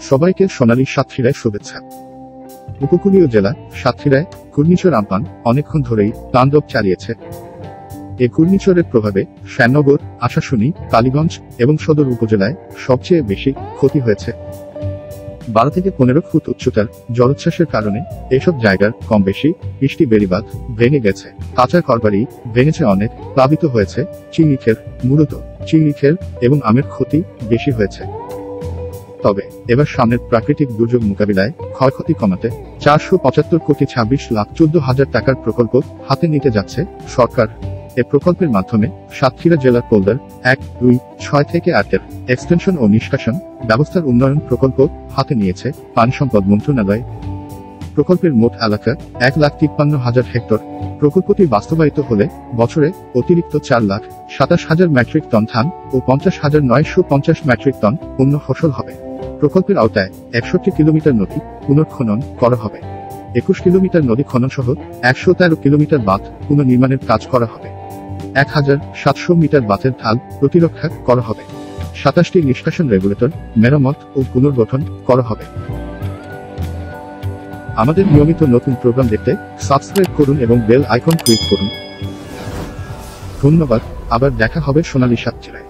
সবাইকে সোনালী সাতক্ষীরায় শুভেচ্ছা। উপকূলীয় জেলা সাতক্ষীরায় ঘূর্ণিঝড় আমপান অনেকক্ষণ ধরেই তাণ্ডব চালিয়েছে। এ ঘূর্ণিঝড়ের প্রভাবে শ্যানগর আশাশুনি, কালীগঞ্জ এবং সদর উপজেলায় সবচেয়ে বেশি ক্ষতি হয়েছে। বারো থেকে পনেরো ফুট উচ্চতার জলোচ্ছ্বাসের কারণে এসব জায়গার কম বেশি বৃষ্টি, বেড়িবাঁধ ভেঙে গেছে। কাঁচা ঘরবাড়ি ভেঙেছে অনেক, প্লাবিত হয়েছে চিংড়িখের, মূলত চিংড়িখের এবং আমের ক্ষতি বেশি হয়েছে। তবে, এবার সামনের প্রাকৃতিক দুর্যোগ মোকাবিলায় ক্ষয়ক্ষতি কমাতে চারশো পঁচাত্তর কোটি ছাব্বিশ লাখ চোদ্দ হাজার টাকার প্রকল্প হাতে নিতে যাচ্ছে সরকার। এ প্রকল্পের মাধ্যমে সাতক্ষীরা জেলার পোল্ডার এক, দুই, ছয় থেকে আটের এক্সটেনশন ও নিষ্কাশন ব্যবস্থার উন্নয়ন প্রকল্প হাতে নিয়েছে পানি সম্পদ মন্ত্রণালয়। প্রকল্পের মোট এলাকা এক লাখ তিপ্পান্ন হাজার হেক্টর। প্রকল্পটি বাস্তবায়িত হলে বছরে অতিরিক্ত চার লাখ সাতাশ হাজার মেট্রিক টন ধান ও পঞ্চাশ হাজার নয়শো পঞ্চাশ মেট্রিক টন পণ্য ফসল হবে। প্রকল্পের আওতায় একষট্টি কিলোমিটার নদী পুনর্খনন করা হবে। একুশ কিলোমিটার নদী খনন সহ একশো তেরো কিলোমিটার বাঁধ পুনর্নির্মাণের কাজ করা হবে। এক হাজার সাতশো মিটার বাঁধের ঢাল প্রতিরক্ষা করা হবে। সাতাশটি নিষ্কাশন রেগুলেটর মেরামত ও পুনর্গঠন করা হবে। আমাদের নিয়মিত নতুন প্রোগ্রাম দেখতে সাবস্ক্রাইব করুন এবং বেল আইকন ক্লিক করুন। ধন্যবাদ, আবার দেখা হবে সোনালী সাতক্ষীরায়